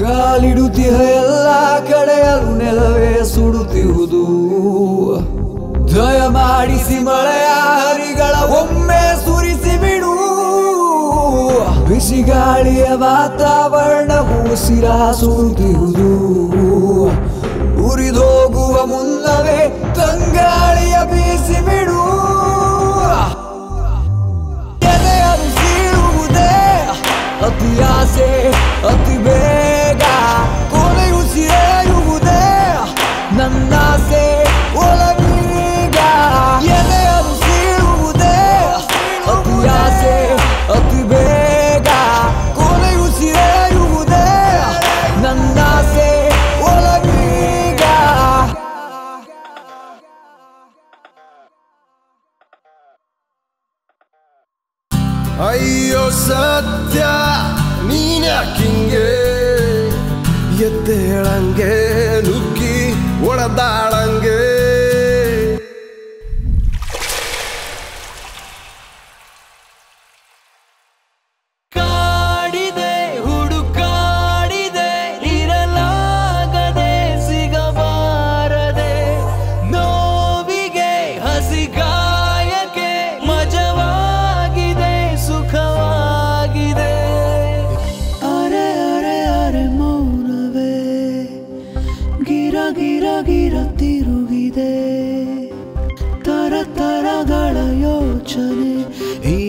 ಕಾಲಿಡುತ್ತಿಹ ಎಲ್ಲ ಕಡೆಯಲು ನೆಲವೇ ಸುಡುತ್ತಿರುವುದು. ಜಯ ಮಾಡಿಸಿ ಮಳೆಯ ಹರಿಗಳ ಒಮ್ಮೆ ಸುರಿಸಿ ಬಿಡು. ಬಿಸಿಗಾಳಿಯ ವಾತಾವರಣವು ಉಸಿರ ಸುಡುತ್ತಿರುವುದು. ಉರಿದೋಗುವ ಮುನ್ನವೇ ತಂಗಾಳಿಯ ಬೀಸಿ ಬಿಡು. ಅತಿ ಆಸೆ, ಅತಿ ಬೇಗ ಅಯ್ಯೋ ಸತ್ಯ ನೀನ್ಯಾಕಿಂಗೆ ಎದ್ದೇಳಂಗೆ ನುಗ್ಗಿ ಒಳದಾಳಂಗೆ ಗಿರ ತಿರುಗಿದೆ ತರ ತರಗಳ ಯೋಚನೆ ಈ